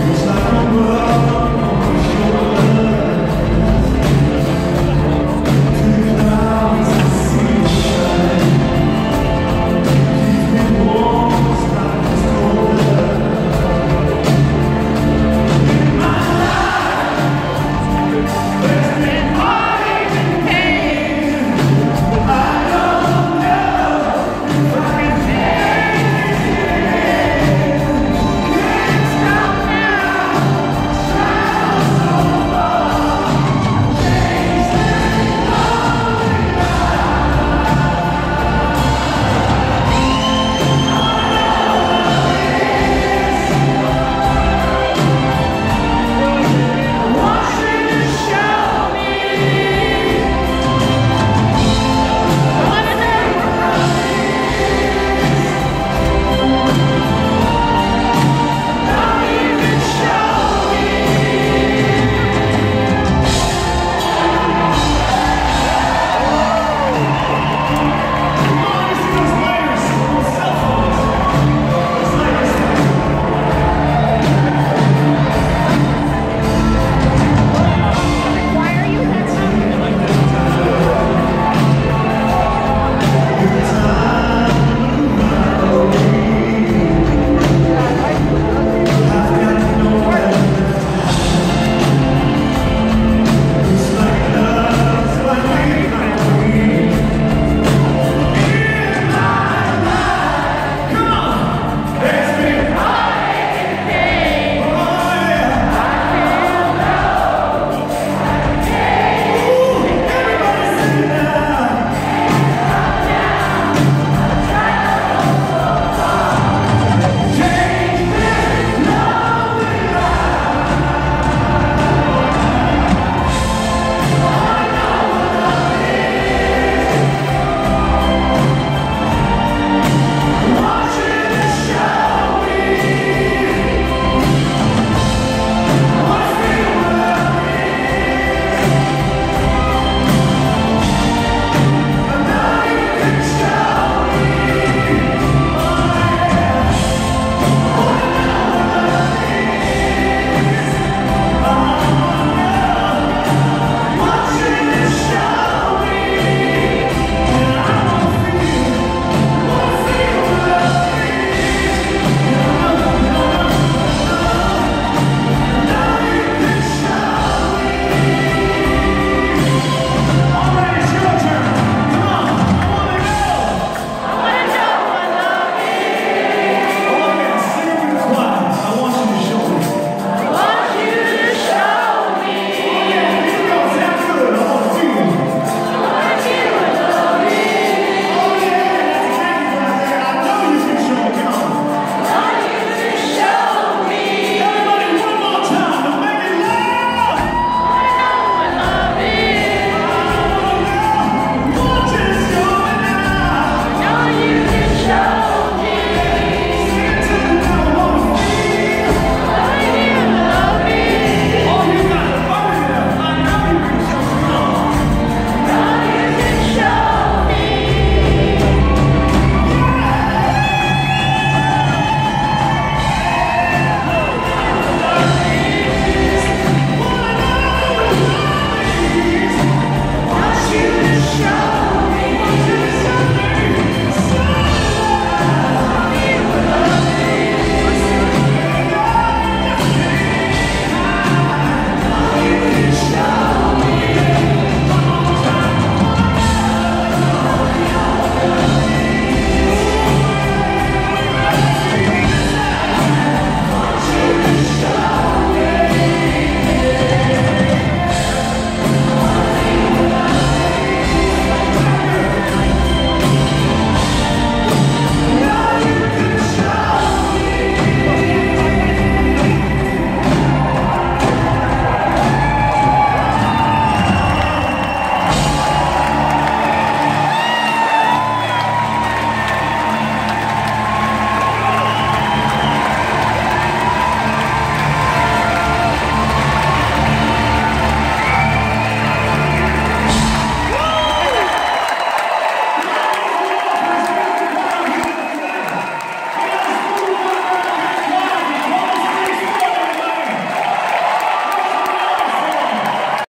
It's like a